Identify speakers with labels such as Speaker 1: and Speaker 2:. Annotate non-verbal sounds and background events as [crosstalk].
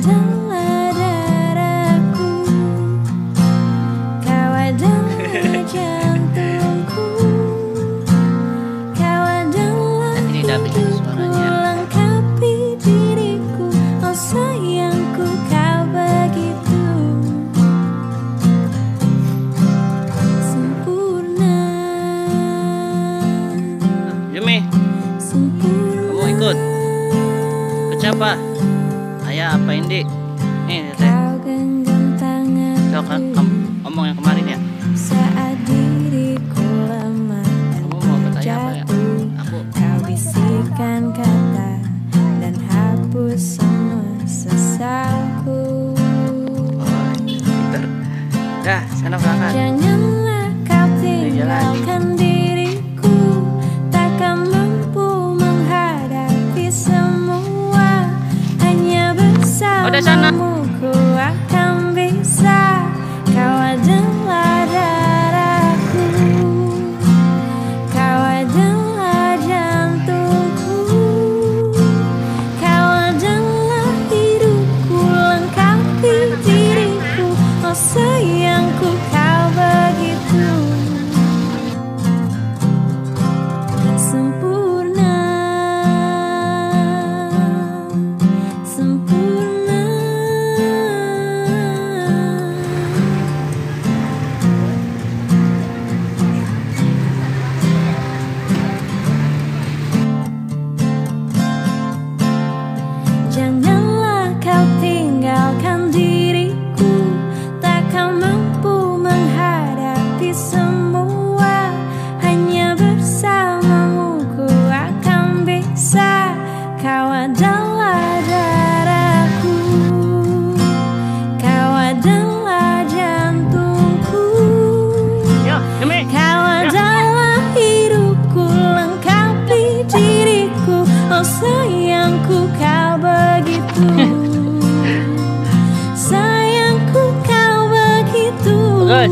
Speaker 1: adalah darahku Kau adalah [laughs] jantungku. Kau adalah hidupku Lengkapi diriku. Oh
Speaker 2: saya apa ini ini teh
Speaker 1: kamu
Speaker 2: omong yang kemarin ya. ya?
Speaker 1: Oh,
Speaker 2: sana
Speaker 1: Sana 对